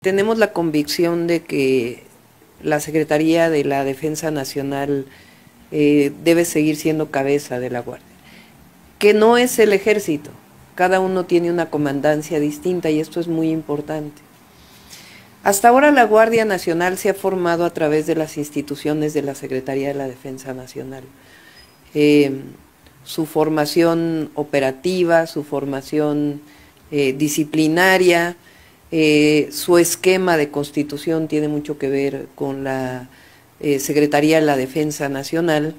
Tenemos la convicción de que la Secretaría de la Defensa Nacional eh, debe seguir siendo cabeza de la Guardia, que no es el ejército, cada uno tiene una comandancia distinta y esto es muy importante. Hasta ahora la Guardia Nacional se ha formado a través de las instituciones de la Secretaría de la Defensa Nacional. Eh, su formación operativa, su formación eh, disciplinaria, eh, su esquema de constitución tiene mucho que ver con la eh, Secretaría de la Defensa Nacional.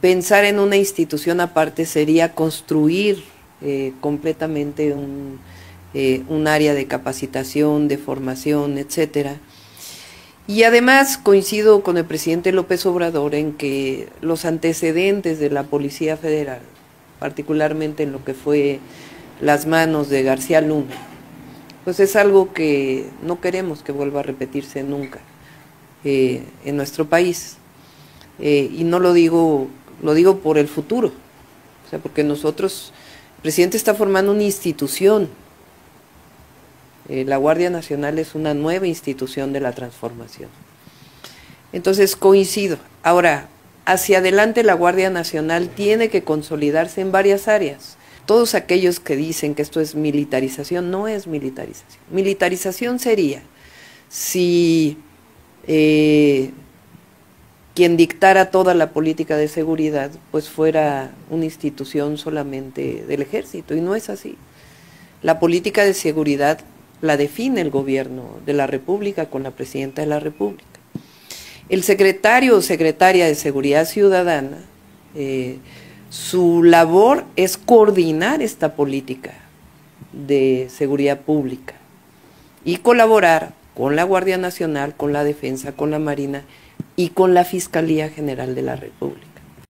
Pensar en una institución aparte sería construir eh, completamente un, un, área de capacitación, de formación, etcétera. Y además coincido con el presidente López Obrador en que los antecedentes de la Policía Federal, particularmente en lo que fue las manos de García Luna, pues es algo que no queremos que vuelva a repetirse nunca eh, en nuestro país. Eh, y no lo digo, lo digo por el futuro, o sea, porque nosotros, el presidente está formando una institución. Eh, la Guardia Nacional es una nueva institución de la transformación. Entonces coincido. Ahora, hacia adelante la Guardia Nacional tiene que consolidarse en varias áreas todos aquellos que dicen que esto es militarización, no es militarización. Militarización sería si eh, quien dictara toda la política de seguridad pues fuera una institución solamente del ejército y no es así. La política de seguridad la define el gobierno de la República con la presidenta de la República. El secretario o secretaria de Seguridad Ciudadana eh, su labor es coordinar esta política de seguridad pública y colaborar con la Guardia Nacional, con la Defensa, con la Marina y con la Fiscalía General de la República.